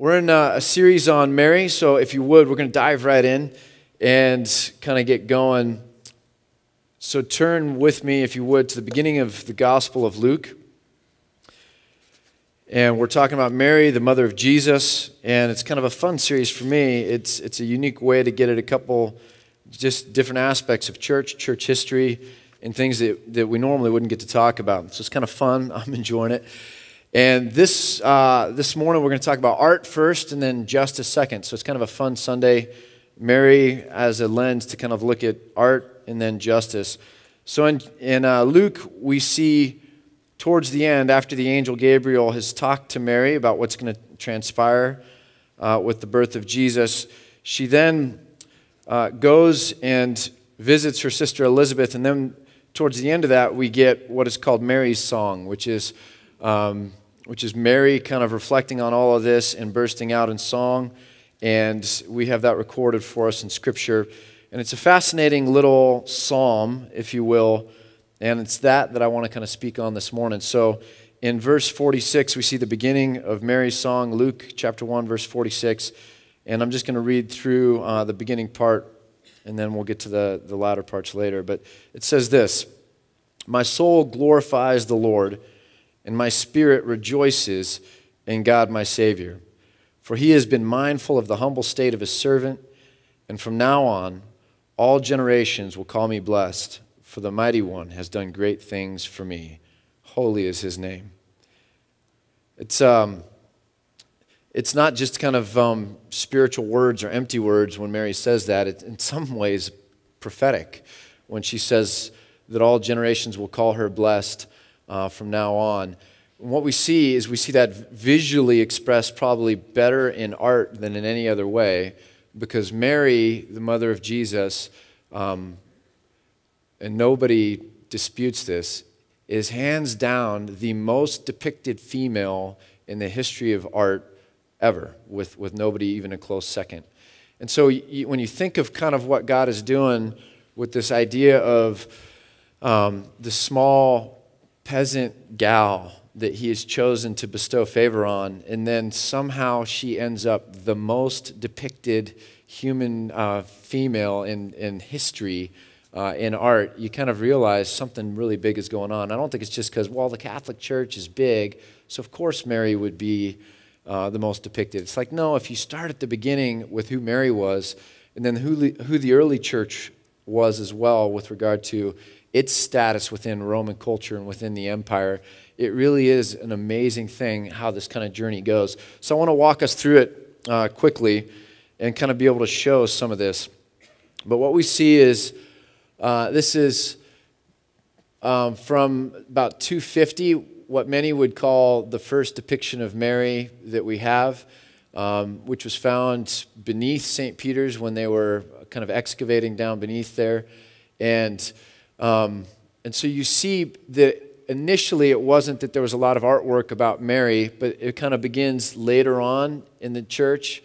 We're in uh, a series on Mary, so if you would, we're going to dive right in and kind of get going. So turn with me, if you would, to the beginning of the Gospel of Luke. And we're talking about Mary, the mother of Jesus, and it's kind of a fun series for me. It's, it's a unique way to get at a couple just different aspects of church, church history, and things that, that we normally wouldn't get to talk about. So it's kind of fun. I'm enjoying it. And this, uh, this morning, we're going to talk about art first and then justice second. So it's kind of a fun Sunday. Mary as a lens to kind of look at art and then justice. So in, in uh, Luke, we see towards the end, after the angel Gabriel has talked to Mary about what's going to transpire uh, with the birth of Jesus, she then uh, goes and visits her sister Elizabeth. And then towards the end of that, we get what is called Mary's Song, which is um, which is Mary kind of reflecting on all of this and bursting out in song. And we have that recorded for us in Scripture. And it's a fascinating little psalm, if you will. And it's that that I want to kind of speak on this morning. So in verse 46, we see the beginning of Mary's song, Luke chapter 1, verse 46. And I'm just going to read through uh, the beginning part, and then we'll get to the, the latter parts later. But it says this My soul glorifies the Lord and my spirit rejoices in God my Savior. For he has been mindful of the humble state of his servant, and from now on, all generations will call me blessed, for the mighty one has done great things for me. Holy is his name. It's, um, it's not just kind of um, spiritual words or empty words when Mary says that. It's in some ways prophetic when she says that all generations will call her blessed uh, from now on. And what we see is we see that visually expressed probably better in art than in any other way because Mary, the mother of Jesus, um, and nobody disputes this, is hands down the most depicted female in the history of art ever, with, with nobody even a close second. And so you, when you think of kind of what God is doing with this idea of um, the small peasant gal that he has chosen to bestow favor on, and then somehow she ends up the most depicted human uh, female in, in history. Uh, in art, you kind of realize something really big is going on. I don't think it's just because, well, the Catholic Church is big, so of course Mary would be uh, the most depicted. It's like, no, if you start at the beginning with who Mary was, and then who, who the early church was as well with regard to its status within Roman culture and within the empire. It really is an amazing thing how this kind of journey goes. So I want to walk us through it uh, quickly and kind of be able to show some of this. But what we see is uh, this is um, from about 250, what many would call the first depiction of Mary that we have, um, which was found beneath St. Peter's when they were kind of excavating down beneath there. And um, and so you see that initially it wasn't that there was a lot of artwork about Mary, but it kind of begins later on in the church.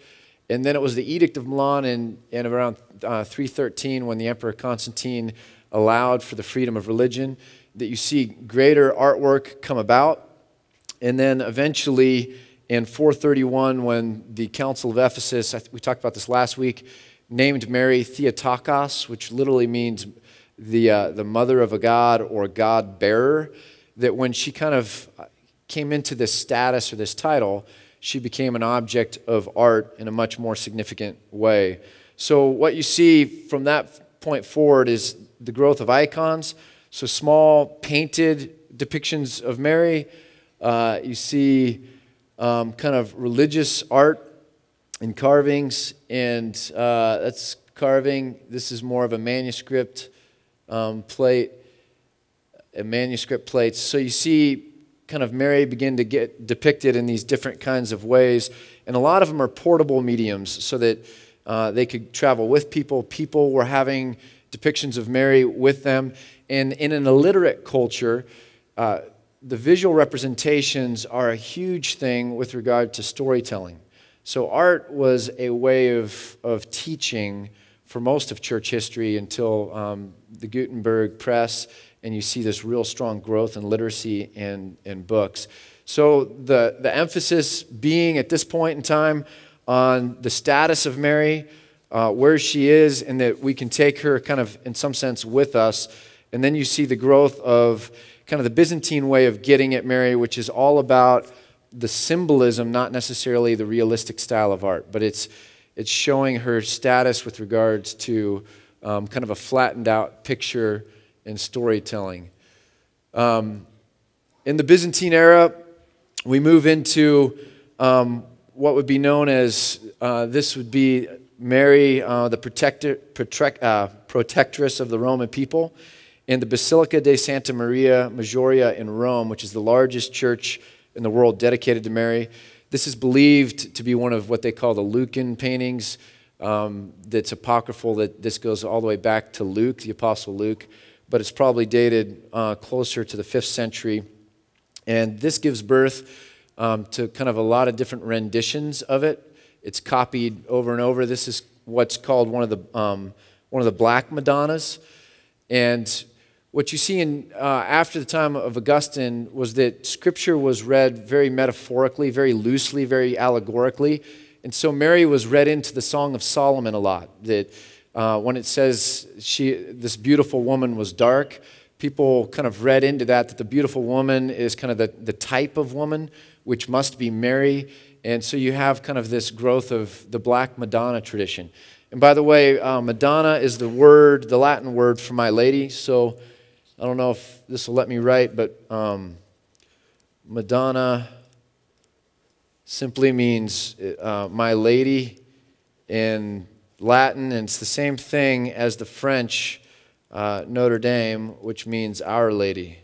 And then it was the Edict of Milan in, in around uh, 313 when the Emperor Constantine allowed for the freedom of religion that you see greater artwork come about. And then eventually in 431, when the Council of Ephesus, we talked about this last week, named Mary Theotokos, which literally means the, uh, the mother of a god or god bearer, that when she kind of came into this status or this title, she became an object of art in a much more significant way. So, what you see from that point forward is the growth of icons. So, small painted depictions of Mary. Uh, you see um, kind of religious art and carvings, and uh, that's carving. This is more of a manuscript um, plate, a manuscript plates. So you see kind of Mary begin to get depicted in these different kinds of ways. And a lot of them are portable mediums so that uh, they could travel with people. People were having depictions of Mary with them. And in an illiterate culture, uh, the visual representations are a huge thing with regard to storytelling. So, art was a way of, of teaching for most of church history until um, the Gutenberg press, and you see this real strong growth in literacy and, and books. So the, the emphasis being at this point in time on the status of Mary, uh, where she is, and that we can take her kind of in some sense with us. And then you see the growth of kind of the Byzantine way of getting at Mary, which is all about the symbolism, not necessarily the realistic style of art, but it's, it's showing her status with regards to um, kind of a flattened out picture and storytelling. Um, in the Byzantine era, we move into um, what would be known as uh, this would be Mary, uh, the protector, protect, uh, protectress of the Roman people, in the Basilica de Santa Maria Maggiore in Rome, which is the largest church in the world dedicated to Mary. This is believed to be one of what they call the Lucan paintings. Um, that's apocryphal, that this goes all the way back to Luke, the Apostle Luke, but it's probably dated uh, closer to the 5th century. And this gives birth um, to kind of a lot of different renditions of it. It's copied over and over. This is what's called one of the, um, one of the Black Madonnas. And what you see in, uh, after the time of Augustine was that Scripture was read very metaphorically, very loosely, very allegorically. And so Mary was read into the Song of Solomon a lot. That uh, when it says she, this beautiful woman was dark, people kind of read into that that the beautiful woman is kind of the, the type of woman, which must be Mary. And so you have kind of this growth of the Black Madonna tradition. And by the way, uh, Madonna is the word, the Latin word for my lady. So I don't know if this will let me write, but um, Madonna simply means uh, my lady in Latin, and it's the same thing as the French uh, Notre Dame, which means Our Lady.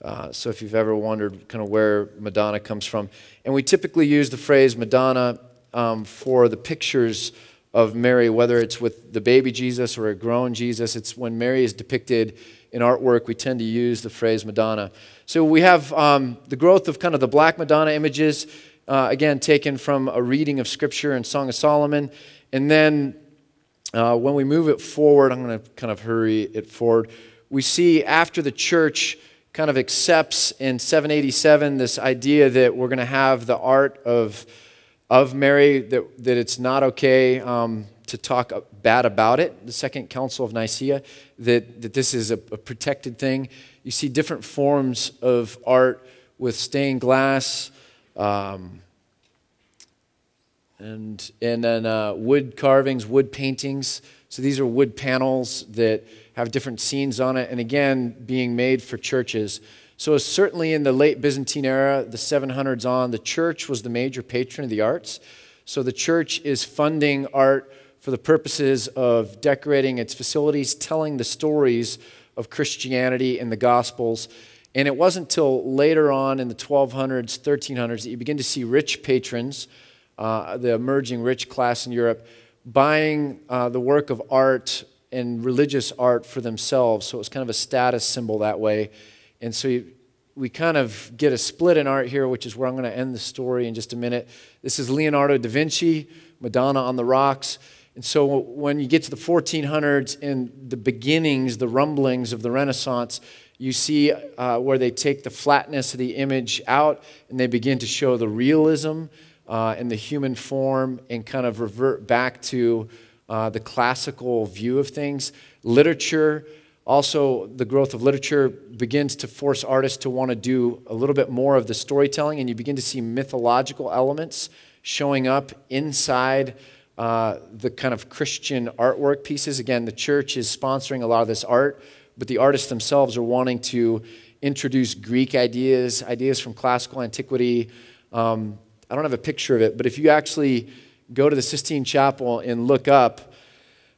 Uh, so if you've ever wondered kind of where Madonna comes from, and we typically use the phrase Madonna um, for the pictures of Mary, whether it's with the baby Jesus or a grown Jesus. It's when Mary is depicted in artwork, we tend to use the phrase Madonna. So we have um, the growth of kind of the Black Madonna images, uh, again, taken from a reading of Scripture and Song of Solomon. And then uh, when we move it forward, I'm going to kind of hurry it forward. We see after the church kind of accepts in 787 this idea that we're going to have the art of, of Mary, that, that it's not okay um, to talk bad about it, the Second Council of Nicaea, that, that this is a, a protected thing. You see different forms of art with stained glass. Um, and, and then uh, wood carvings, wood paintings. So these are wood panels that have different scenes on it, and again, being made for churches. So, certainly in the late Byzantine era, the 700s on, the church was the major patron of the arts. So, the church is funding art for the purposes of decorating its facilities, telling the stories of Christianity and the Gospels. And it wasn't until later on in the 1200s, 1300s that you begin to see rich patrons uh, the emerging rich class in Europe, buying uh, the work of art and religious art for themselves. So it was kind of a status symbol that way. And so you, we kind of get a split in art here, which is where I'm going to end the story in just a minute. This is Leonardo da Vinci, Madonna on the Rocks. And so when you get to the 1400s and the beginnings, the rumblings of the Renaissance, you see uh, where they take the flatness of the image out and they begin to show the realism uh, in the human form and kind of revert back to uh, the classical view of things. Literature, also, the growth of literature begins to force artists to want to do a little bit more of the storytelling, and you begin to see mythological elements showing up inside uh, the kind of Christian artwork pieces. Again, the church is sponsoring a lot of this art, but the artists themselves are wanting to introduce Greek ideas, ideas from classical antiquity, um, I don't have a picture of it, but if you actually go to the Sistine Chapel and look up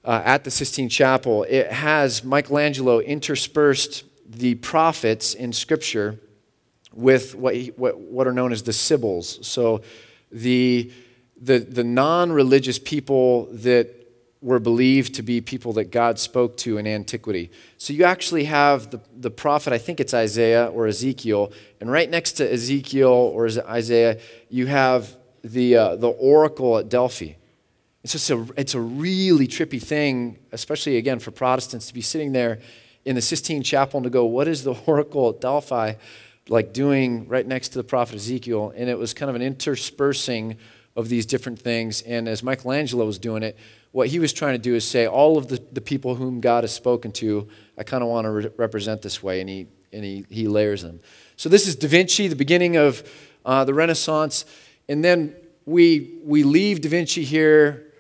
uh, at the Sistine Chapel, it has Michelangelo interspersed the prophets in Scripture with what, he, what, what are known as the Sibyls. So the, the, the non religious people that were believed to be people that God spoke to in antiquity. So you actually have the, the prophet, I think it's Isaiah or Ezekiel, and right next to Ezekiel or Isaiah, you have the, uh, the oracle at Delphi. It's just a, it's a really trippy thing, especially again for Protestants, to be sitting there in the Sistine Chapel and to go, What is the oracle at Delphi? like doing right next to the prophet Ezekiel, and it was kind of an interspersing of these different things. And as Michelangelo was doing it, what he was trying to do is say, all of the, the people whom God has spoken to, I kind of want to re- represent this way, and he, and he, he layers them. So this is Da Vinci, the beginning of uh, the Renaissance. And then we, we leave Da Vinci here.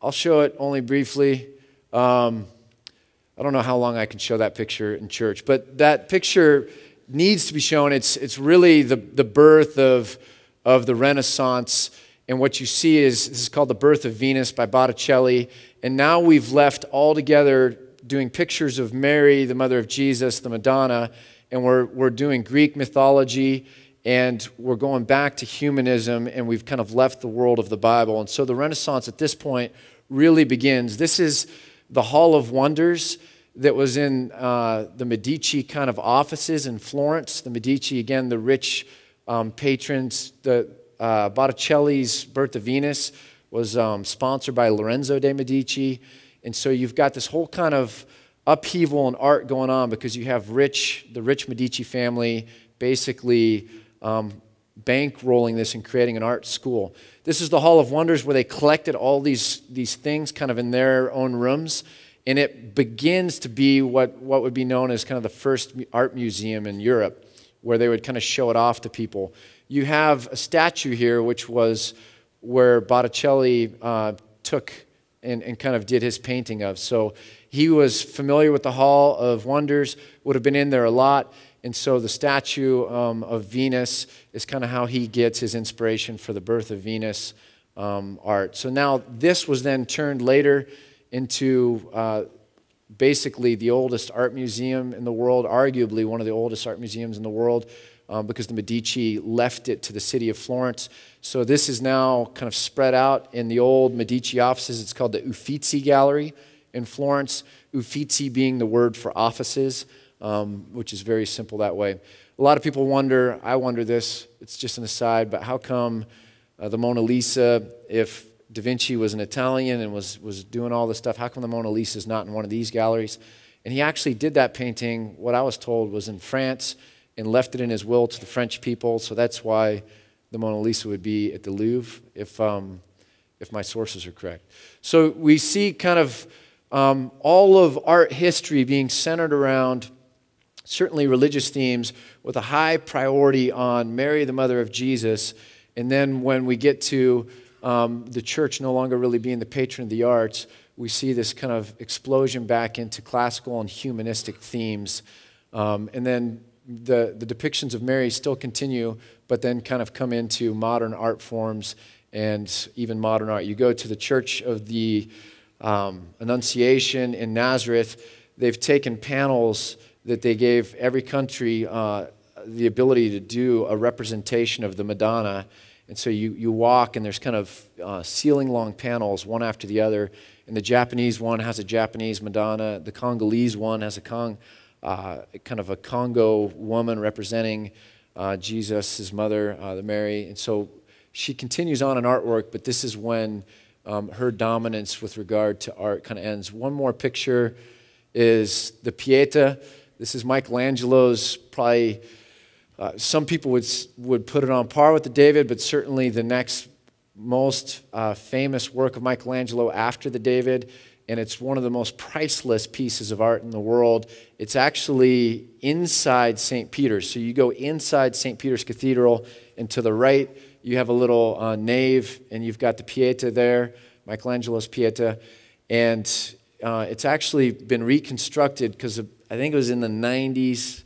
I'll show it only briefly. Um, I don't know how long I can show that picture in church, but that picture needs to be shown. It's, it's really the, the birth of, of the Renaissance. And what you see is this is called The Birth of Venus by Botticelli. And now we've left all together doing pictures of Mary, the mother of Jesus, the Madonna, and we're, we're doing Greek mythology and we're going back to humanism and we've kind of left the world of the Bible. And so the Renaissance at this point really begins. This is the Hall of Wonders that was in uh, the Medici kind of offices in Florence. The Medici, again, the rich um, patrons. The uh, Botticelli's Birth of Venus was um, sponsored by Lorenzo de' Medici. And so you've got this whole kind of upheaval in art going on because you have rich, the rich Medici family basically um, bankrolling this and creating an art school. This is the Hall of Wonders where they collected all these, these things kind of in their own rooms. And it begins to be what, what would be known as kind of the first art museum in Europe, where they would kind of show it off to people. You have a statue here, which was where Botticelli uh, took and, and kind of did his painting of. So he was familiar with the Hall of Wonders, would have been in there a lot. And so the statue um, of Venus is kind of how he gets his inspiration for the birth of Venus um, art. So now this was then turned later into uh, basically the oldest art museum in the world, arguably one of the oldest art museums in the world, um, because the Medici left it to the city of Florence. So this is now kind of spread out in the old Medici offices. It's called the Uffizi Gallery in Florence, Uffizi being the word for offices, um, which is very simple that way. A lot of people wonder, I wonder this, it's just an aside, but how come uh, the Mona Lisa, if Da Vinci was an Italian and was, was doing all this stuff. How come the Mona Lisa is not in one of these galleries? And he actually did that painting, what I was told, was in France and left it in his will to the French people. So that's why the Mona Lisa would be at the Louvre, if, um, if my sources are correct. So we see kind of um, all of art history being centered around certainly religious themes with a high priority on Mary, the mother of Jesus. And then when we get to um, the church no longer really being the patron of the arts, we see this kind of explosion back into classical and humanistic themes. Um, and then the, the depictions of Mary still continue, but then kind of come into modern art forms and even modern art. You go to the Church of the um, Annunciation in Nazareth, they've taken panels that they gave every country uh, the ability to do a representation of the Madonna and so you, you walk, and there's kind of uh, ceiling long panels, one after the other. And the Japanese one has a Japanese Madonna. The Congolese one has a Cong, uh, kind of a Congo woman representing uh, Jesus, his mother, uh, the Mary. And so she continues on in artwork, but this is when um, her dominance with regard to art kind of ends. One more picture is the Pieta. This is Michelangelo's probably uh, some people would, would put it on par with the David, but certainly the next most uh, famous work of Michelangelo after the David, and it's one of the most priceless pieces of art in the world. It's actually inside St. Peter's. So you go inside St. Peter's Cathedral, and to the right, you have a little uh, nave, and you've got the Pieta there, Michelangelo's Pieta. And uh, it's actually been reconstructed because I think it was in the 90s.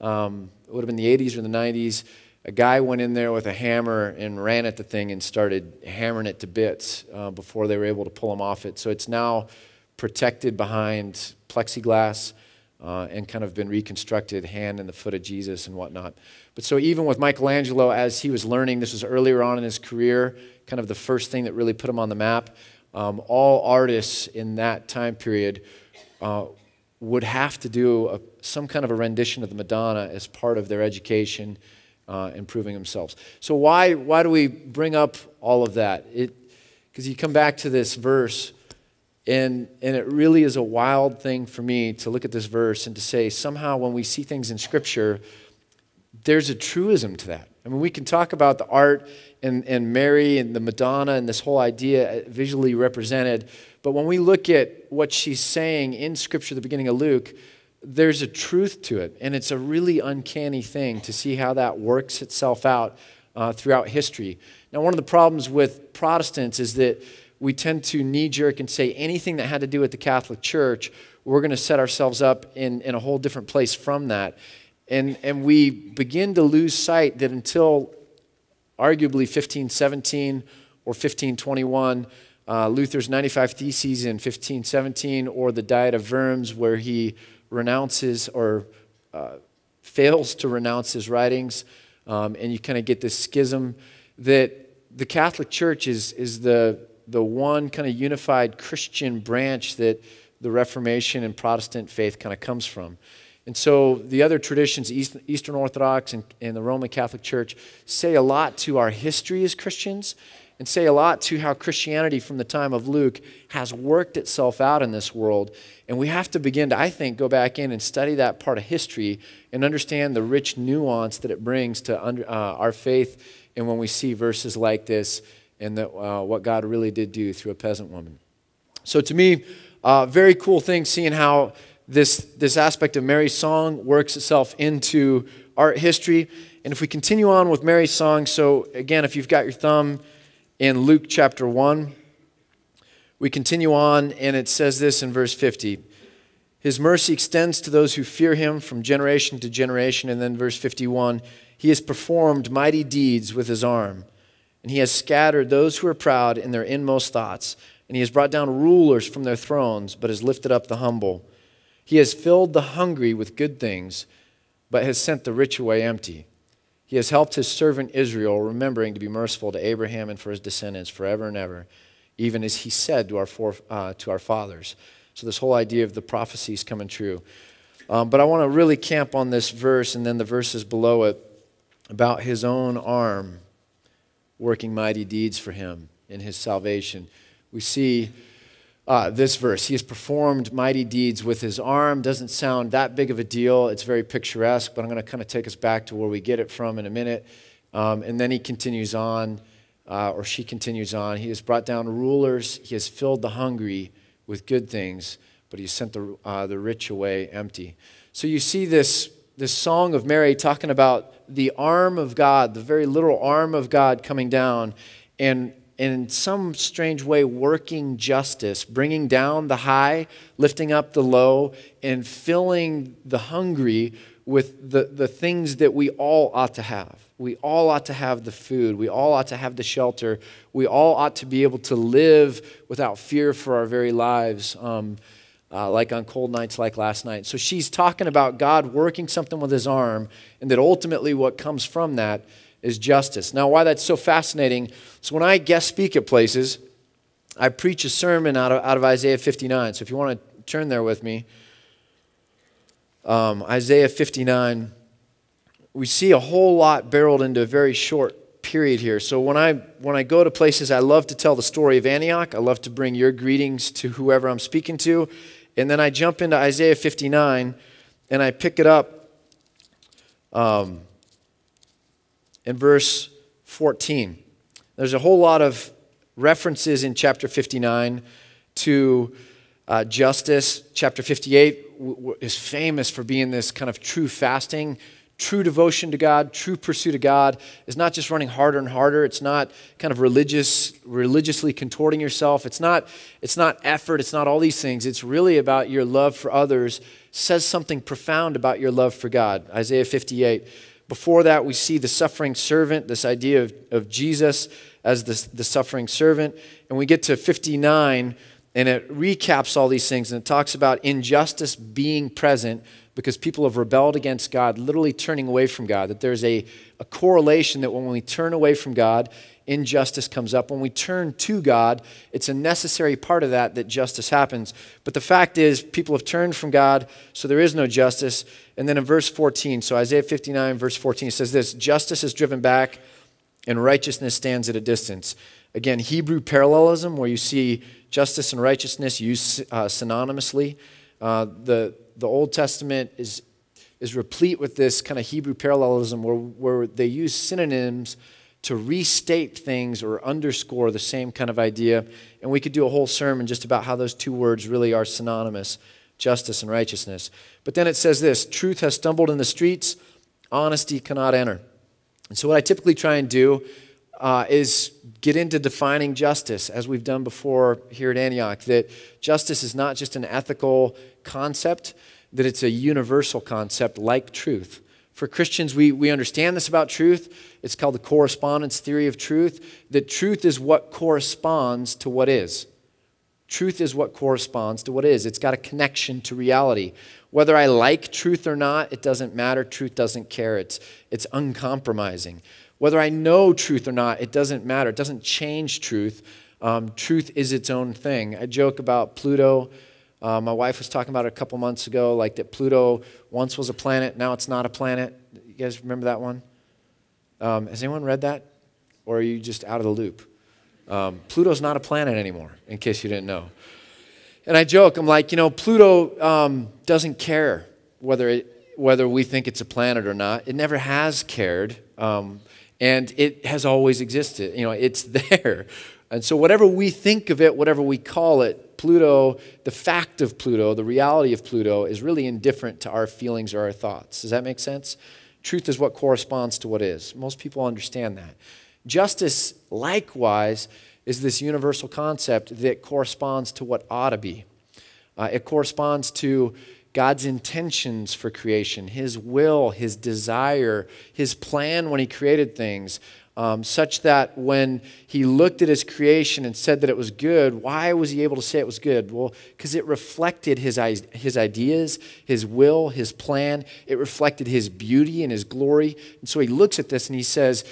Um, it would have been the 80s or the 90s. A guy went in there with a hammer and ran at the thing and started hammering it to bits uh, before they were able to pull him off it. So it's now protected behind plexiglass uh, and kind of been reconstructed, hand and the foot of Jesus and whatnot. But so even with Michelangelo, as he was learning, this was earlier on in his career, kind of the first thing that really put him on the map. Um, all artists in that time period uh, would have to do a, some kind of a rendition of the Madonna as part of their education, uh, improving themselves. So, why, why do we bring up all of that? Because you come back to this verse, and, and it really is a wild thing for me to look at this verse and to say, somehow, when we see things in Scripture, there's a truism to that. I mean, we can talk about the art and, and Mary and the Madonna and this whole idea visually represented, but when we look at what she's saying in Scripture, the beginning of Luke, there's a truth to it. And it's a really uncanny thing to see how that works itself out uh, throughout history. Now, one of the problems with Protestants is that we tend to knee jerk and say anything that had to do with the Catholic Church, we're going to set ourselves up in, in a whole different place from that. And, and we begin to lose sight that until arguably 1517 or 1521, uh, Luther's 95 Theses in 1517, or the Diet of Worms, where he renounces or uh, fails to renounce his writings, um, and you kind of get this schism that the Catholic Church is, is the, the one kind of unified Christian branch that the Reformation and Protestant faith kind of comes from. And so the other traditions, Eastern Orthodox and, and the Roman Catholic Church, say a lot to our history as Christians and say a lot to how Christianity from the time of Luke has worked itself out in this world. And we have to begin to, I think, go back in and study that part of history and understand the rich nuance that it brings to under, uh, our faith and when we see verses like this and uh, what God really did do through a peasant woman. So to me, uh, very cool thing seeing how this, this aspect of Mary's song works itself into art history. And if we continue on with Mary's song, so again, if you've got your thumb in Luke chapter 1. We continue on, and it says this in verse 50 His mercy extends to those who fear him from generation to generation. And then verse 51 He has performed mighty deeds with his arm, and he has scattered those who are proud in their inmost thoughts. And he has brought down rulers from their thrones, but has lifted up the humble. He has filled the hungry with good things, but has sent the rich away empty. He has helped his servant Israel, remembering to be merciful to Abraham and for his descendants forever and ever, even as he said to our, uh, to our fathers. So, this whole idea of the prophecies coming true. Um, but I want to really camp on this verse and then the verses below it about his own arm working mighty deeds for him in his salvation. We see uh, this verse. He has performed mighty deeds with his arm. Doesn't sound that big of a deal. It's very picturesque, but I'm going to kind of take us back to where we get it from in a minute. Um, and then he continues on, uh, or she continues on. He has brought down rulers. He has filled the hungry with good things, but he sent the, uh, the rich away empty. So you see this, this song of Mary talking about the arm of God, the very literal arm of God coming down. And in some strange way working justice, bringing down the high, lifting up the low, and filling the hungry with the, the things that we all ought to have. We all ought to have the food. We all ought to have the shelter. We all ought to be able to live without fear for our very lives, um, uh, like on cold nights like last night. So she's talking about God working something with his arm, and that ultimately what comes from that is justice. Now, why that's so fascinating so when I guest speak at places, I preach a sermon out of, out of Isaiah 59. So if you want to turn there with me, um, Isaiah 59, we see a whole lot barreled into a very short period here. So when I when I go to places, I love to tell the story of Antioch. I love to bring your greetings to whoever I'm speaking to, and then I jump into Isaiah 59, and I pick it up. Um, in verse 14. There's a whole lot of references in chapter 59 to uh, justice. Chapter 58 w- w- is famous for being this kind of true fasting, true devotion to God, true pursuit of God. Is not just running harder and harder. It's not kind of religious, religiously contorting yourself. It's not, it's not effort. It's not all these things. It's really about your love for others. Says something profound about your love for God. Isaiah 58. Before that, we see the suffering servant, this idea of, of Jesus as the, the suffering servant. And we get to 59, and it recaps all these things, and it talks about injustice being present because people have rebelled against God, literally turning away from God. That there's a, a correlation that when we turn away from God, injustice comes up. When we turn to God, it's a necessary part of that that justice happens. But the fact is, people have turned from God, so there is no justice. And then in verse 14, so Isaiah 59, verse 14, it says this Justice is driven back, and righteousness stands at a distance. Again, Hebrew parallelism, where you see justice and righteousness used uh, synonymously. Uh, the, the Old Testament is is replete with this kind of Hebrew parallelism where, where they use synonyms to restate things or underscore the same kind of idea. And we could do a whole sermon just about how those two words really are synonymous justice and righteousness. But then it says this truth has stumbled in the streets, honesty cannot enter. And so, what I typically try and do uh, is get into defining justice, as we've done before here at Antioch, that justice is not just an ethical concept, that it's a universal concept like truth. For Christians, we, we understand this about truth. It's called the correspondence theory of truth, that truth is what corresponds to what is. Truth is what corresponds to what is. It's got a connection to reality. Whether I like truth or not, it doesn't matter. Truth doesn't care. It's, it's uncompromising. Whether I know truth or not, it doesn't matter. It doesn't change truth. Um, truth is its own thing. I joke about Pluto. Uh, my wife was talking about it a couple months ago, like that Pluto once was a planet, now it's not a planet. You guys remember that one? Um, has anyone read that? Or are you just out of the loop? Um, Pluto's not a planet anymore, in case you didn't know. And I joke, I'm like, you know, Pluto um, doesn't care whether, it, whether we think it's a planet or not. It never has cared. And it has always existed. You know, it's there. And so, whatever we think of it, whatever we call it, Pluto, the fact of Pluto, the reality of Pluto, is really indifferent to our feelings or our thoughts. Does that make sense? Truth is what corresponds to what is. Most people understand that. Justice, likewise, is this universal concept that corresponds to what ought to be. Uh, it corresponds to God's intentions for creation, His will, His desire, His plan when He created things, um, such that when He looked at His creation and said that it was good, why was He able to say it was good? Well, because it reflected his, his ideas, His will, His plan. It reflected His beauty and His glory. And so He looks at this and He says,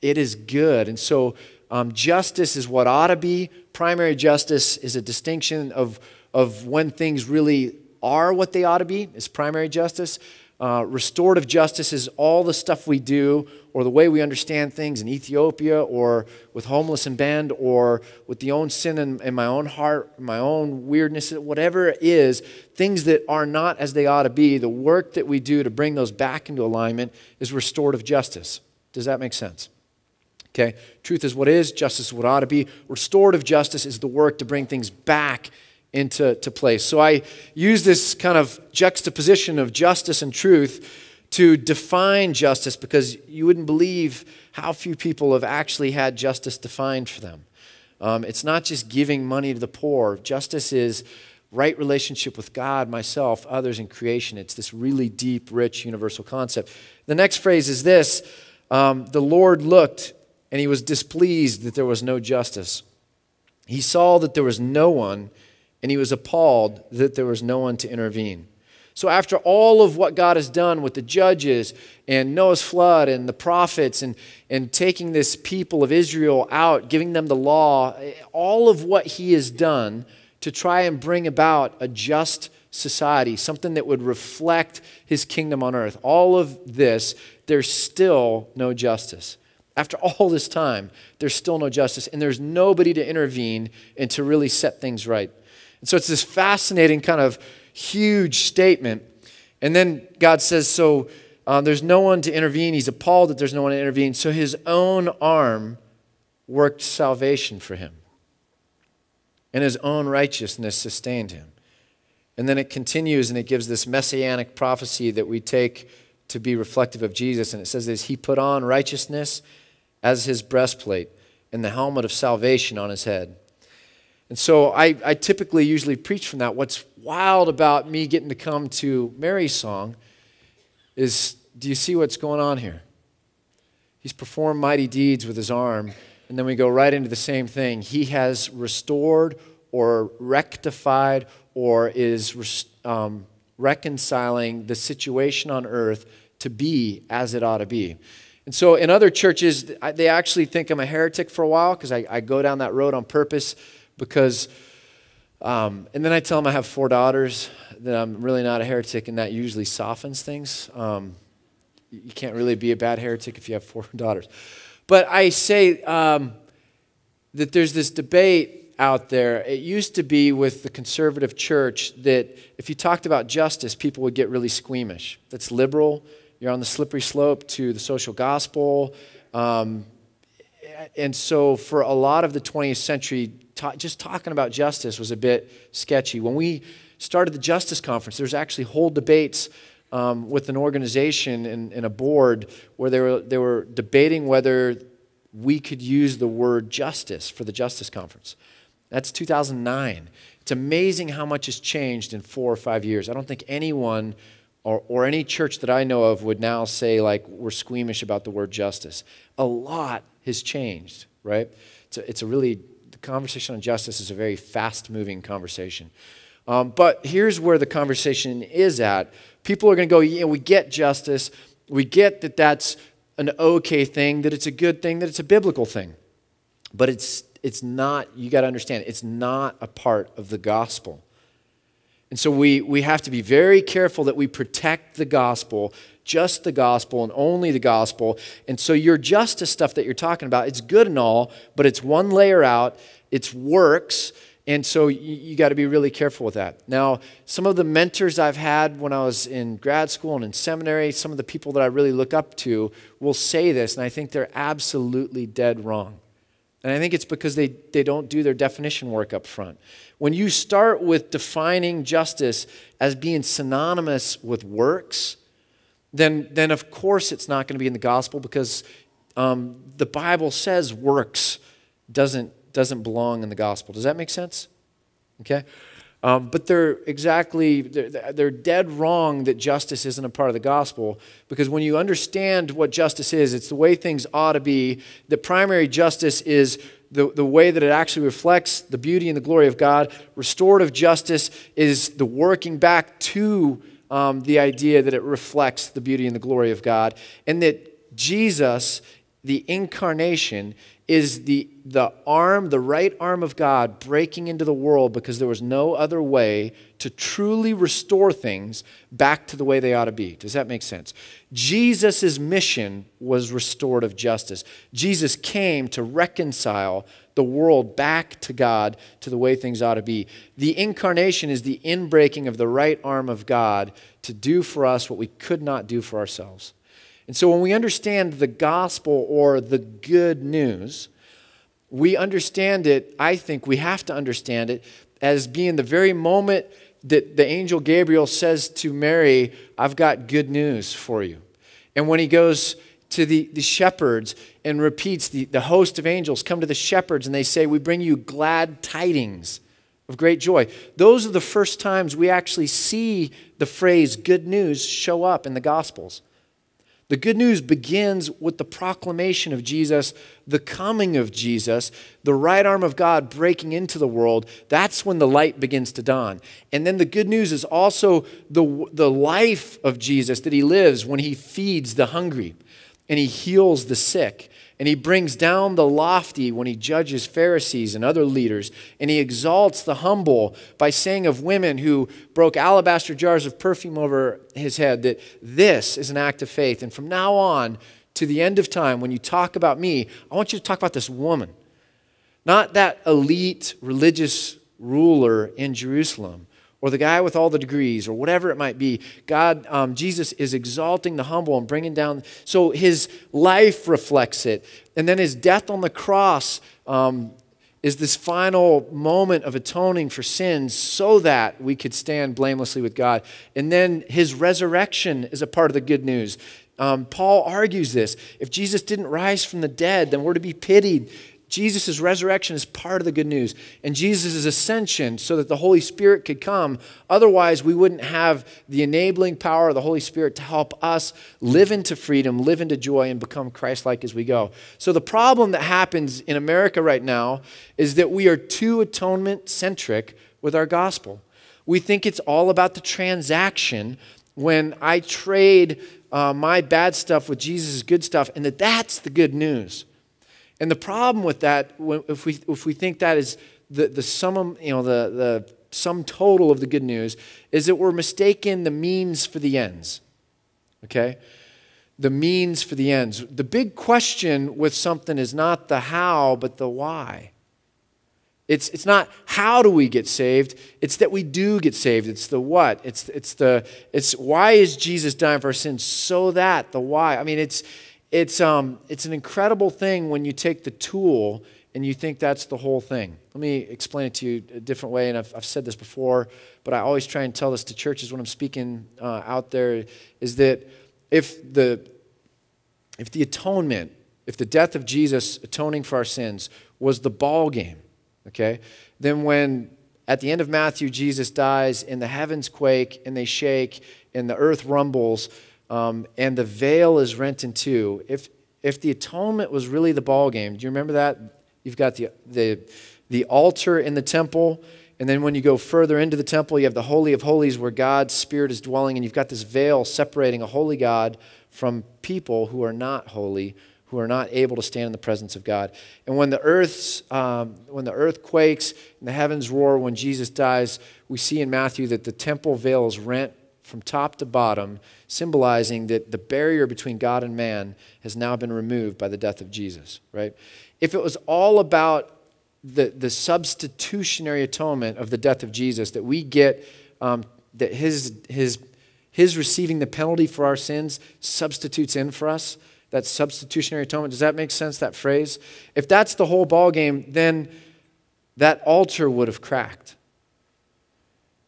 It is good. And so um, justice is what ought to be. Primary justice is a distinction of, of when things really are what they ought to be, is primary justice. Uh, restorative justice is all the stuff we do or the way we understand things in Ethiopia or with homeless in Bend or with the own sin in, in my own heart, my own weirdness, whatever it is, things that are not as they ought to be, the work that we do to bring those back into alignment is restorative justice. Does that make sense? Okay, truth is what is, justice is what ought to be. Restorative justice is the work to bring things back into to place. So I use this kind of juxtaposition of justice and truth to define justice because you wouldn't believe how few people have actually had justice defined for them. Um, it's not just giving money to the poor, justice is right relationship with God, myself, others, and creation. It's this really deep, rich, universal concept. The next phrase is this um, The Lord looked and he was displeased that there was no justice. He saw that there was no one and he was appalled that there was no one to intervene. So, after all of what God has done with the judges and Noah's flood and the prophets and, and taking this people of Israel out, giving them the law, all of what he has done to try and bring about a just society, something that would reflect his kingdom on earth, all of this, there's still no justice. After all this time, there's still no justice, and there's nobody to intervene and to really set things right. And so it's this fascinating kind of huge statement. And then God says, So uh, there's no one to intervene. He's appalled that there's no one to intervene. So his own arm worked salvation for him, and his own righteousness sustained him. And then it continues and it gives this messianic prophecy that we take to be reflective of Jesus. And it says this He put on righteousness as his breastplate and the helmet of salvation on his head. And so I, I typically usually preach from that. What's wild about me getting to come to Mary's song is do you see what's going on here? He's performed mighty deeds with his arm, and then we go right into the same thing. He has restored or rectified or is um, reconciling the situation on earth to be as it ought to be. And so in other churches, they actually think I'm a heretic for a while because I, I go down that road on purpose because, um, and then I tell them I have four daughters, that I'm really not a heretic, and that usually softens things. Um, you can't really be a bad heretic if you have four daughters. But I say um, that there's this debate out there. It used to be with the conservative church that if you talked about justice, people would get really squeamish. That's liberal. You're on the slippery slope to the social gospel. Um, and so, for a lot of the 20th century, ta- just talking about justice was a bit sketchy. When we started the Justice Conference, there's actually whole debates um, with an organization and, and, a board where they were, they were debating whether we could use the word justice for the Justice Conference. That's 2009. It's amazing how much has changed in four or five years. I don't think anyone or, or any church that I know of would now say, like, we're squeamish about the word justice. A lot has changed, right? It's a, it's a really, the conversation on justice is a very fast moving conversation. Um, but here's where the conversation is at. People are going to go, yeah, we get justice. We get that that's an okay thing, that it's a good thing, that it's a biblical thing. But it's, it's not, you got to understand, it's not a part of the gospel. And so we, we have to be very careful that we protect the gospel, just the gospel and only the gospel. And so your justice stuff that you're talking about, it's good and all, but it's one layer out, it's works. And so you, you got to be really careful with that. Now, some of the mentors I've had when I was in grad school and in seminary, some of the people that I really look up to will say this, and I think they're absolutely dead wrong. And I think it's because they, they don't do their definition work up front. When you start with defining justice as being synonymous with works, then, then of course it's not going to be in the gospel because um, the Bible says works doesn't, doesn't belong in the gospel. Does that make sense? Okay? Um, but they're exactly, they're, they're dead wrong that justice isn't a part of the gospel because when you understand what justice is, it's the way things ought to be. The primary justice is the, the way that it actually reflects the beauty and the glory of God. Restorative justice is the working back to um, the idea that it reflects the beauty and the glory of God. And that Jesus, the incarnation, is the, the arm, the right arm of God breaking into the world because there was no other way to truly restore things back to the way they ought to be. Does that make sense? Jesus' mission was restorative justice. Jesus came to reconcile the world back to God to the way things ought to be. The incarnation is the inbreaking of the right arm of God to do for us what we could not do for ourselves. And so when we understand the gospel or the good news, we understand it, I think we have to understand it as being the very moment that the angel Gabriel says to Mary, I've got good news for you. And when he goes to the, the shepherds and repeats, the, the host of angels come to the shepherds and they say, We bring you glad tidings of great joy. Those are the first times we actually see the phrase good news show up in the Gospels. The good news begins with the proclamation of Jesus, the coming of Jesus, the right arm of God breaking into the world. That's when the light begins to dawn. And then the good news is also the, the life of Jesus that he lives when he feeds the hungry and he heals the sick and he brings down the lofty when he judges Pharisees and other leaders. And he exalts the humble by saying of women who broke alabaster jars of perfume over his head that this is an act of faith. And from now on to the end of time, when you talk about me, I want you to talk about this woman. Not that elite religious ruler in Jerusalem, or the guy with all the degrees or whatever it might be god um, jesus is exalting the humble and bringing down so his life reflects it. And then his death on the cross um, is this final moment of atoning for sins so that we could stand blamelessly with god. And then his resurrection is a part of the good news. Um, paul argues this. If jesus didn't rise from the dead then we're to be pitied Jesus' resurrection is part of the good news, and Jesus' ascension so that the Holy Spirit could come. Otherwise, we wouldn't have the enabling power of the Holy Spirit to help us live into freedom, live into joy, and become Christ like as we go. So, the problem that happens in America right now is that we are too atonement centric with our gospel. We think it's all about the transaction when I trade uh, my bad stuff with Jesus' good stuff, and that that's the good news. And the problem with that, if we, if we think that is the, the sum, you know, the, the sum total of the good news, is that we're mistaken the means for the ends. Okay? The means for the ends. The big question with something is not the how, but the why. It's, it's not how do we get saved, it's that we do get saved. It's the what. It's, it's the it's why is Jesus dying for our sins? So that the why. I mean, it's it's um it's an incredible thing when you take the tool and you think that's the whole thing. Let me explain it to you a different way, and I've, I've said this before, but I always try and tell this to churches when I'm speaking uh, out there is that if the if the atonement, if the death of Jesus atoning for our sins was the ball game Okay? Then when at the end of Matthew, Jesus dies, and the heavens quake, and they shake, and the earth rumbles, um, and the veil is rent in two. If, if the atonement was really the ball game, do you remember that? You've got the, the, the altar in the temple, and then when you go further into the temple, you have the Holy of Holies where God's Spirit is dwelling, and you've got this veil separating a holy God from people who are not holy, who are not able to stand in the presence of God. And when the earth's, um, when the earth quakes and the heavens roar, when Jesus dies, we see in Matthew that the temple veil is rent from top to bottom, symbolizing that the barrier between God and man has now been removed by the death of Jesus. Right? If it was all about the, the substitutionary atonement of the death of Jesus, that we get um, that his, his, his receiving the penalty for our sins substitutes in for us that substitutionary atonement. Does that make sense, that phrase? If that's the whole ballgame, then that altar would have cracked,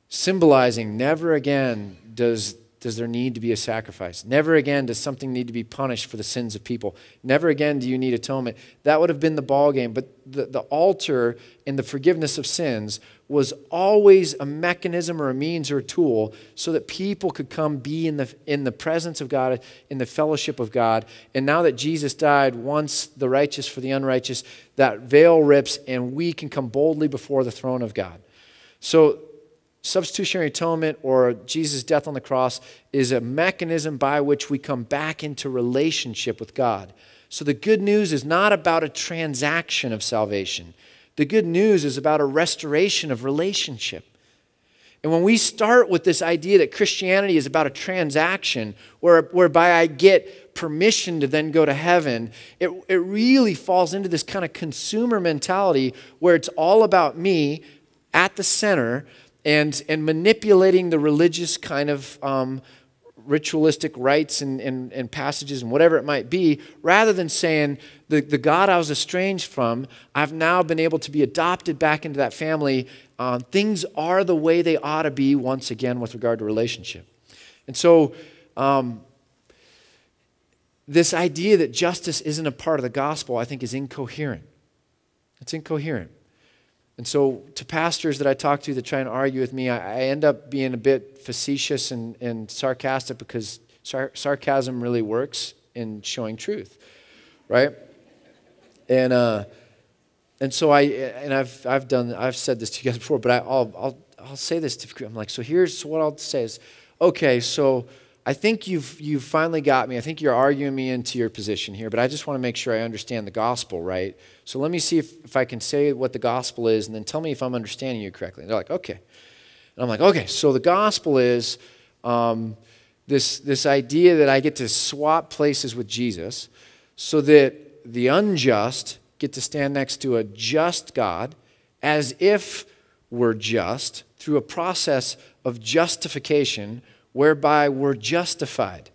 symbolizing never again does does there need to be a sacrifice? Never again does something need to be punished for the sins of people. Never again do you need atonement. That would have been the ball game. But the, the altar and the forgiveness of sins was always a mechanism or a means or a tool so that people could come be in the, in the presence of God, in the fellowship of God. And now that Jesus died, once the righteous for the unrighteous, that veil rips and we can come boldly before the throne of God. So substitutionary atonement or Jesus' death on the cross is a mechanism by which we come back into relationship with God. So the good news is not about a transaction of salvation. The good news is about a restoration of relationship. And when we start with this idea that Christianity is about a transaction where, whereby I get permission to then go to heaven, it, it really falls into this kind of consumer mentality where it's all about me at the center and, and manipulating the religious kind of um, ritualistic rites and, and, and, passages and whatever it might be, rather than saying, the, the God I was estranged from, I've now been able to be adopted back into that family. Uh, things are the way they ought to be once again with regard to relationship. And so, um, this idea that justice isn't a part of the gospel, I think, is incoherent. It's incoherent. And so, to pastors that I talk to that try and argue with me, I, I end up being a bit facetious and, and sarcastic because sar- sarcasm really works in showing truth, right? And, uh, and so I, and I've, I've done, I've said this to you guys before, but I, will I'll, I'll say this to, I'm like, so here's what I'll say is, okay, so I think you've, you've finally got me. I think you're arguing me into your position here, but I just want to make sure I understand the gospel, right? So let me see if, if I can say what the gospel is, and then tell me if I'm understanding you correctly. And they're like, okay. And I'm like, okay, so the gospel is um, this, this idea that I get to swap places with Jesus so that the unjust get to stand next to a just God as if we're just through a process of justification whereby we're justified.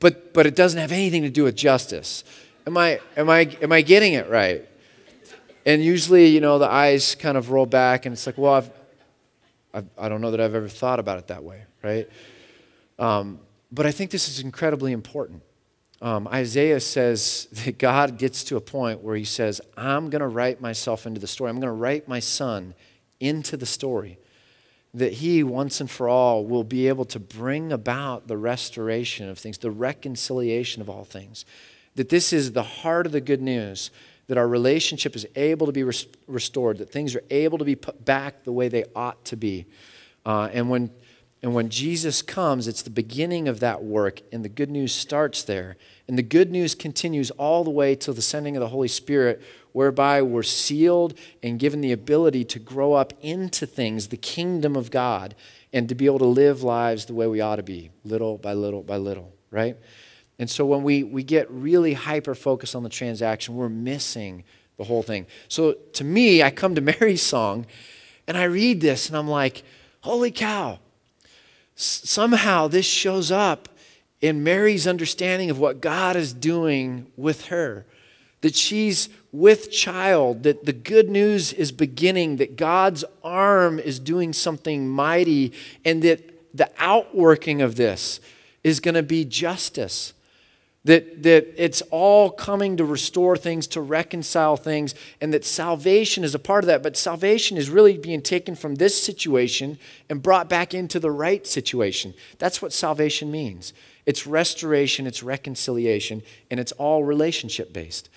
But, but it doesn't have anything to do with justice. Am I, am, I, am I getting it right? And usually, you know, the eyes kind of roll back, and it's like, well, I've, I've, I do not know that I've ever thought about it that way, right? Um, but I think this is incredibly important. Um, Isaiah says that God gets to a point where he says, I'm going to write myself into the story. I'm going to write my son into the story that he, once and for all, will be able to bring about the restoration of things, the reconciliation of all things. That this is the heart of the good news that our relationship is able to be res- restored, that things are able to be put back the way they ought to be. Uh, and, when, and when Jesus comes, it's the beginning of that work, and the good news starts there. And the good news continues all the way till the sending of the Holy Spirit, whereby we're sealed and given the ability to grow up into things, the kingdom of God, and to be able to live lives the way we ought to be, little by little by little, right? And so when we, we get really hyper focused on the transaction, we're missing the whole thing. So to me, I come to Mary's song and I read this and I'm like, holy cow. S- somehow this shows up in Mary's understanding of what God is doing with her. That she's with child, that the good news is beginning, that God's arm is doing something mighty, and that the outworking of this is going to be justice. That, that it's all coming to restore things, to reconcile things, and that salvation is a part of that. But salvation is really being taken from this situation and brought back into the right situation. That's what salvation means it's restoration, it's reconciliation, and it's all relationship based.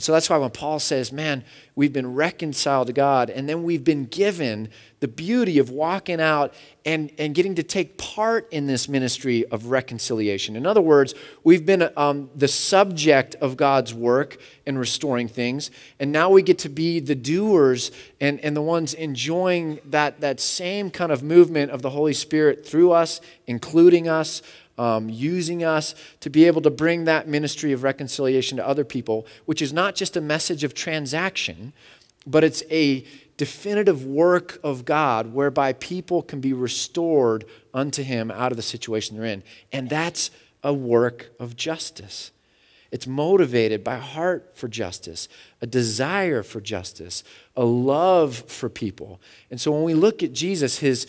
And so that's why when Paul says, man, we've been reconciled to God, and then we've been given the beauty of walking out and, and getting to take part in this ministry of reconciliation. In other words, we've been um, the subject of God's work in restoring things, and now we get to be the doers and, and the ones enjoying that, that same kind of movement of the Holy Spirit through us, including us, um, using us to be able to bring that ministry of reconciliation to other people, which is not just a message of transaction, but it's a definitive work of God whereby people can be restored unto Him out of the situation they're in. And that's a work of justice. It's motivated by a heart for justice, a desire for justice, a love for people. And so when we look at Jesus, his,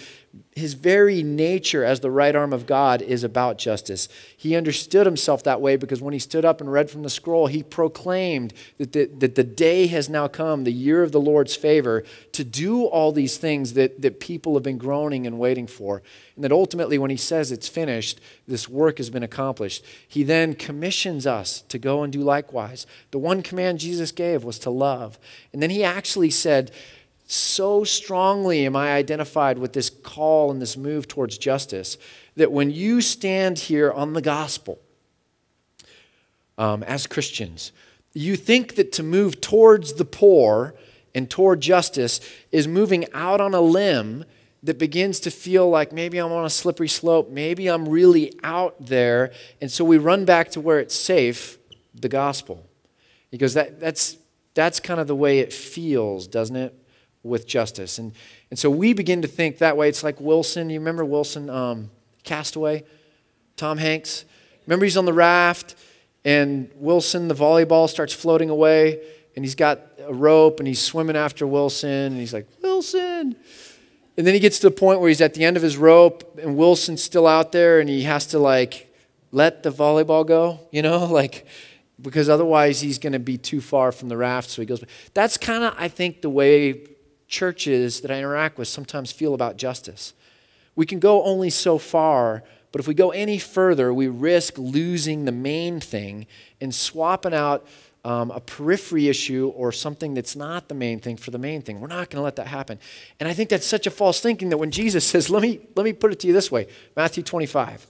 his very nature as the right arm of God is about justice. He understood himself that way because when he stood up and read from the scroll, he proclaimed that the, that the day has now come, the year of the Lord's favor, to do all these things that, that people have been groaning and waiting for. And that ultimately, when he says it's finished, this work has been accomplished, he then commissions us to go and do likewise. The one command Jesus gave was to love. And then he actually said, so strongly am I identified with this call and this move towards justice that when you stand here on the gospel um, as Christians, you think that to move towards the poor and toward justice is moving out on a limb that begins to feel like maybe I'm on a slippery slope, maybe I'm really out there. And so we run back to where it's safe, the gospel. He goes, that, that's, that's kind of the way it feels, doesn't it? with justice. And, and so we begin to think that way. It's like Wilson. You remember Wilson, um, Castaway? Tom Hanks? Remember he's on the raft, and Wilson, the volleyball, starts floating away, and he's got a rope, and he's swimming after Wilson, and he's like, Wilson! And then he gets to the point where he's at the end of his rope, and Wilson's still out there, and he has to, like, let the volleyball go, you know? Like, because otherwise he's going to be too far from the raft. So he goes. That's kind of, I think, the way churches that I interact with sometimes feel about justice. We can go only so far, but if we go any further, we risk losing the main thing and swapping out um, a periphery issue or something that's not the main thing for the main thing. We're not going to let that happen. And I think that's such a false thinking that when Jesus says, let me, let me put it to you this way Matthew 25.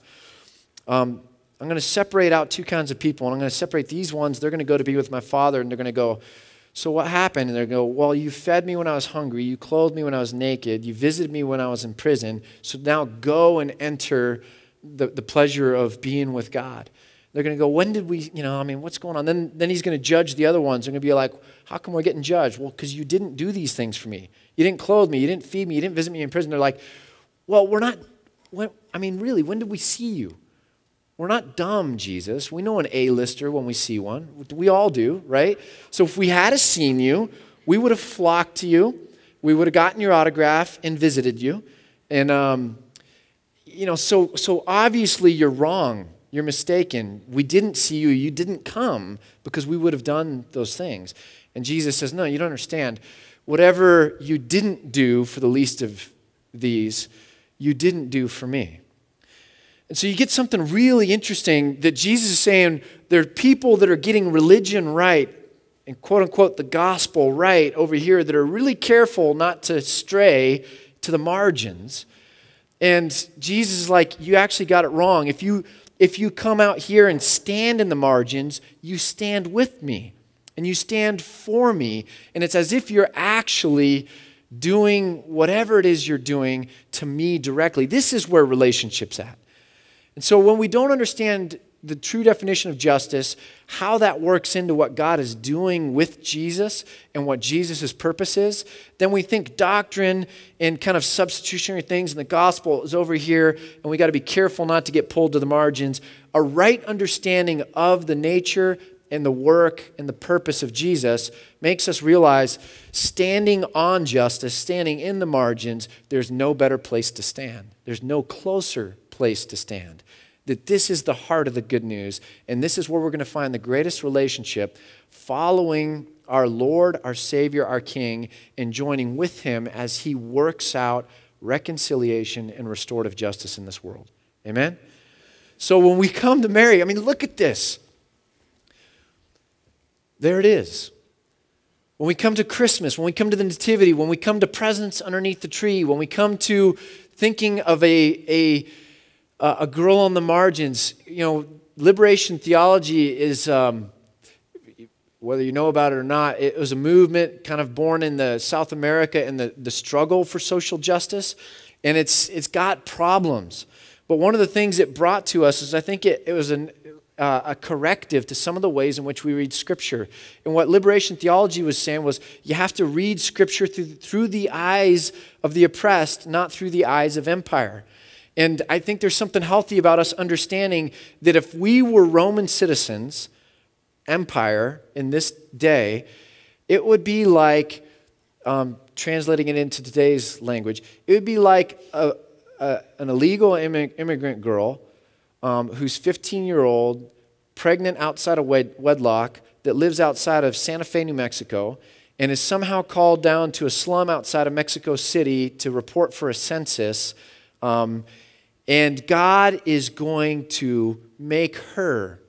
Um, I'm going to separate out two kinds of people, and I'm going to separate these ones. They're going to go to be with my Father, and they're going to go, so what happened? And they go, Well, you fed me when I was hungry, you clothed me when I was naked, you visited me when I was in prison. So now go and enter the, the pleasure of being with God. They're going to go, When did we, you know, I mean, what's going on? Then, then he's going to judge the other ones. They're going to be like, How come we're getting judged? Well, because you didn't do these things for me. You didn't clothe me, you didn't feed me, you didn't visit me in prison. They're like, Well, we're not, when, I mean, really, when did we see you? We're not dumb, Jesus. We know an A-lister when we see one. We all do, right? So if we had seen you, we would have flocked to you. We would have gotten your autograph and visited you. And, um, you know, so, so obviously you're wrong. You're mistaken. We didn't see you. You didn't come because we would have done those things. And Jesus says, No, you don't understand. Whatever you didn't do for the least of these, you didn't do for me. And so you get something really interesting that Jesus is saying there are people that are getting religion right and quote unquote the gospel right over here that are really careful not to stray to the margins. And Jesus is like, you actually got it wrong. If you if you come out here and stand in the margins, you stand with me and you stand for me. And it's as if you're actually doing whatever it is you're doing to me directly. This is where relationship's at. And so when we don't understand the true definition of justice, how that works into what God is doing with Jesus and what Jesus' purpose is, then we think doctrine and kind of substitutionary things in the gospel is over here, and we got to be careful not to get pulled to the margins. A right understanding of the nature and the work and the purpose of Jesus makes us realize standing on justice, standing in the margins, there's no better place to stand. There's no closer place to stand that this is the heart of the good news. And this is where we're going to find the greatest relationship following our Lord, our Savior, our King, and joining with Him as He works out reconciliation and restorative justice in this world. Amen? So when we come to Mary, I mean, look at this. There it is. When we come to Christmas, when we come to the Nativity, when we come to presents underneath the tree, when we come to thinking of a, a uh, a girl on the margins. You know, liberation theology is, um, whether you know about it or not, it was a movement kind of born in the South America and the, the struggle for social justice. And it's, it's got problems. But one of the things it brought to us is I think it, it was an, uh, a corrective to some of the ways in which we read Scripture. And what liberation theology was saying was you have to read Scripture through, through the eyes of the oppressed, not through the eyes of empire. And I think there's something healthy about us understanding that if we were Roman citizens, empire, in this day, it would be like, um, translating it into today's language, it would be like a, a, an illegal immigrant girl um, who's 15 year old, pregnant outside of wed- wedlock, that lives outside of Santa Fe, New Mexico, and is somehow called down to a slum outside of Mexico City to report for a census. Um, and God is going to make her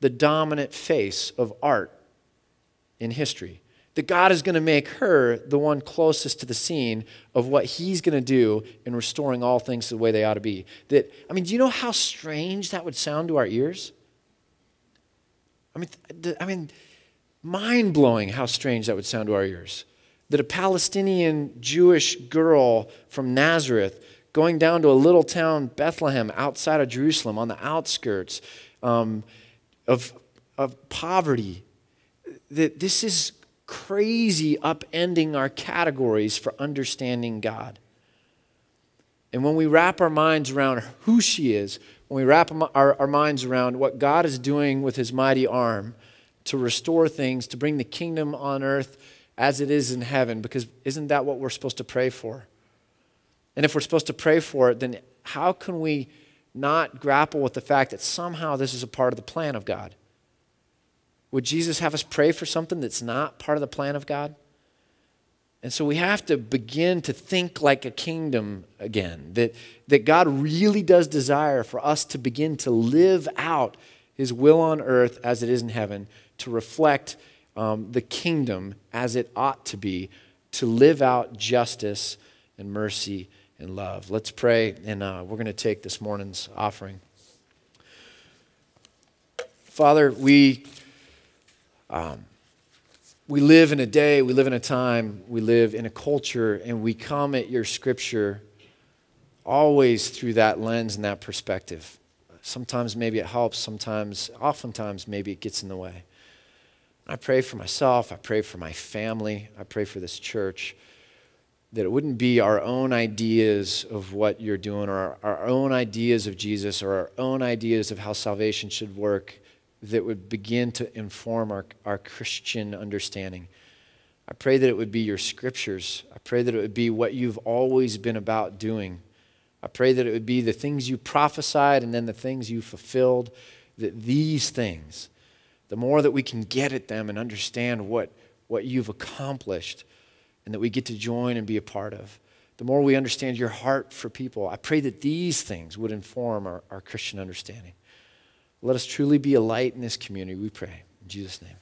the dominant face of art in history. That God is going to make her the one closest to the scene of what He's going to do in restoring all things to the way they ought to be. That, I mean, do you know how strange that would sound to our ears? I mean, I mean, mind blowing how strange that would sound to our ears. That a Palestinian Jewish girl from Nazareth going down to a little town, Bethlehem, outside of Jerusalem, on the outskirts um, of, of poverty. That this is crazy upending our categories for understanding God. And when we wrap our minds around who she is, when we wrap our, our minds around what God is doing with his mighty arm to restore things, to bring the kingdom on earth as it is in heaven, because isn't that what we're supposed to pray for? And if we're supposed to pray for it, then how can we not grapple with the fact that somehow this is a part of the plan of God? Would Jesus have us pray for something that's not part of the plan of God? And so we have to begin to think like a kingdom again, that, that God really does desire for us to begin to live out his will on earth as it is in heaven, to reflect um, the kingdom as it ought to be, to live out justice and mercy and love. Let's pray, and uh, we're going to take this morning's offering. Father, we, um, we live in a day, we live in a time, we live in a culture, and we come at your scripture always through that lens and that perspective. Sometimes maybe it helps, sometimes, oftentimes, maybe it gets in the way. I pray for myself, I pray for my family, I pray for this church that it wouldn't be our own ideas of what you're doing or our, our, own ideas of Jesus or our own ideas of how salvation should work that would begin to inform our, our Christian understanding. I pray that it would be your scriptures. I pray that it would be what you've always been about doing. I pray that it would be the things you prophesied and then the things you fulfilled. That these things, the more that we can get at them and understand what, what you've accomplished, and that we get to join and be a part of. The more we understand your heart for people, I pray that these things would inform our, our Christian understanding. Let us truly be a light in this community, we pray. In Jesus' name.